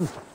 Oof.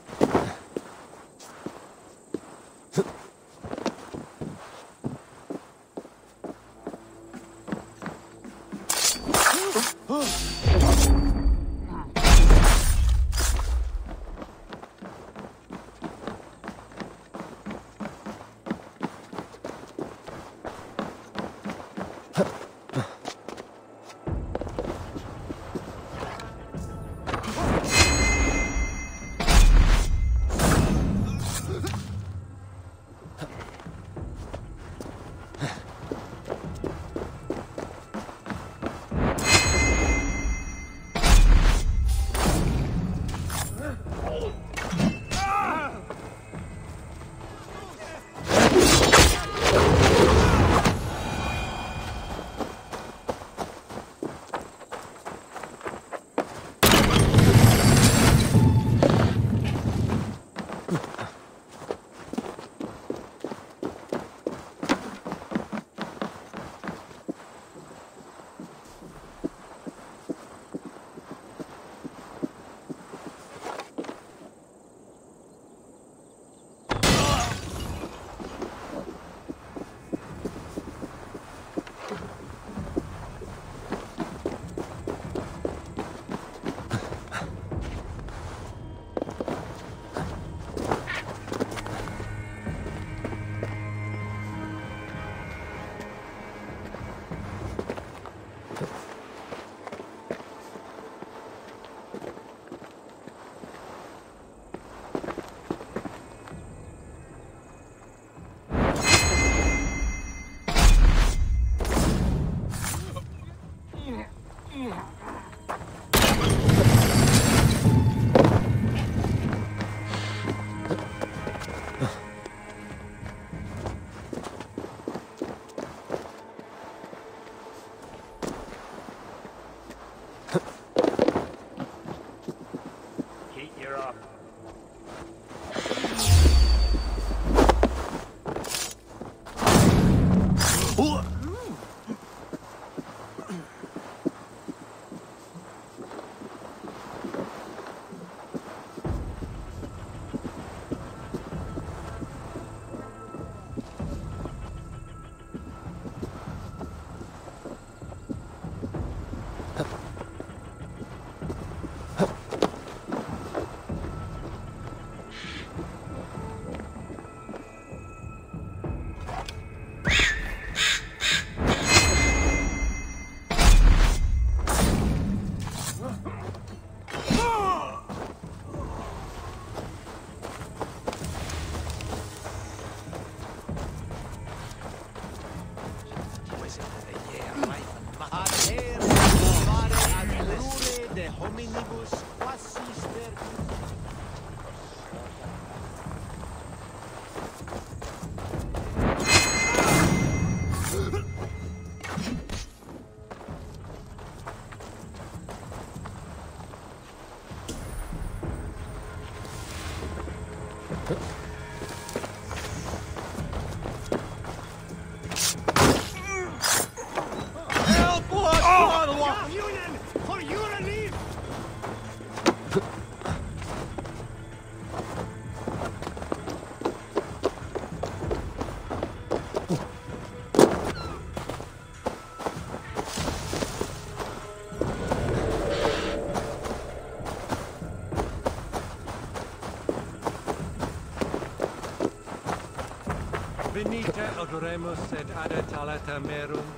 Venite adoremus et adetalata merum,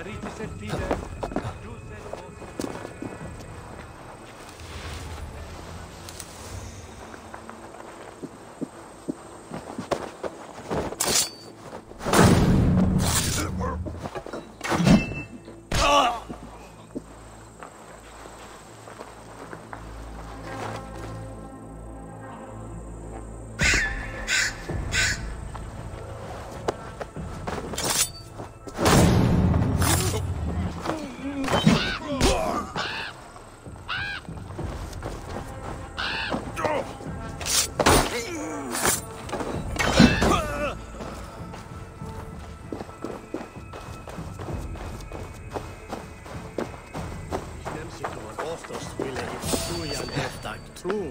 eritis et fide,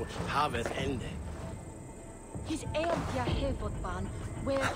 tro havets ände. His elfja huvudbarn were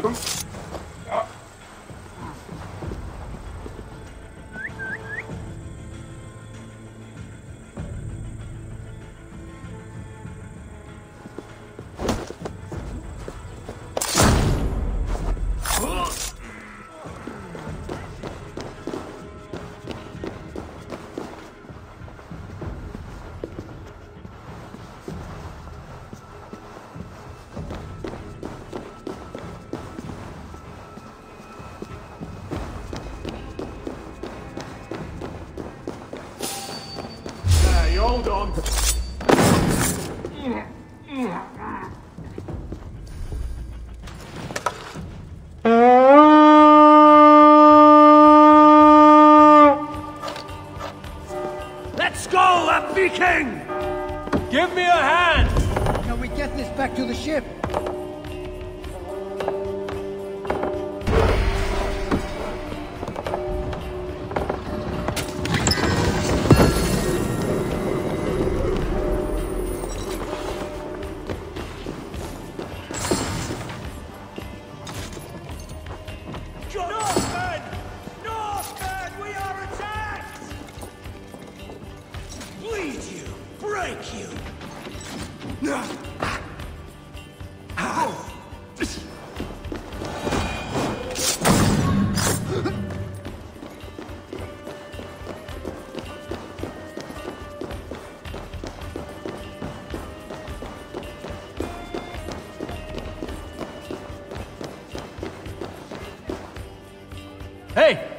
Hey, hold on. Let's go, a Viking! Give me a hand! Can we get this back to the ship?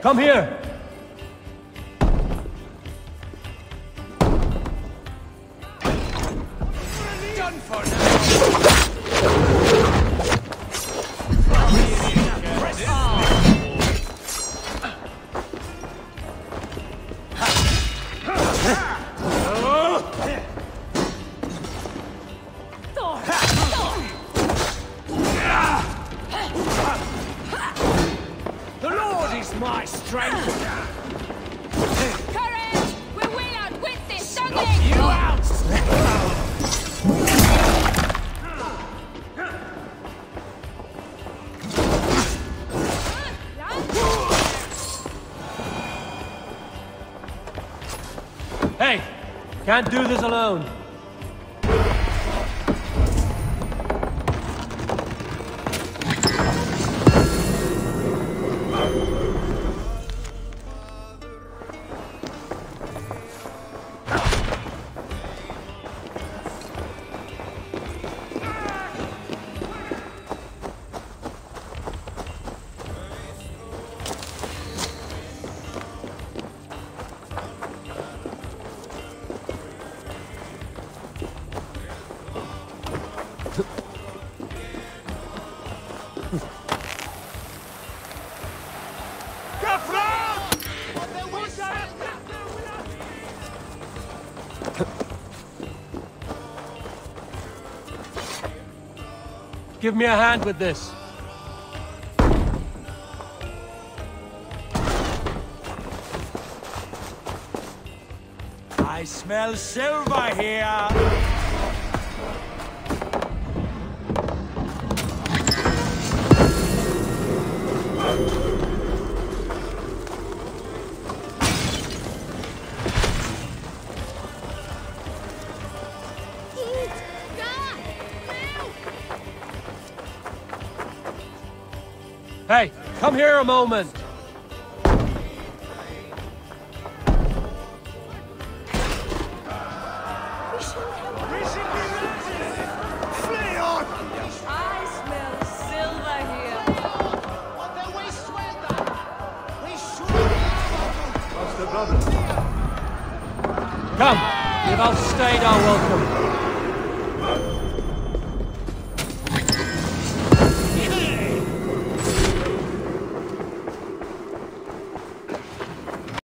Come here! Done for now! Strength! Courage! We will outwit this ugly! You out! Hey! Can't do this alone. Give me a hand with this. I smell silver here. Hey, come here a moment. Come, you've outstayed our welcome.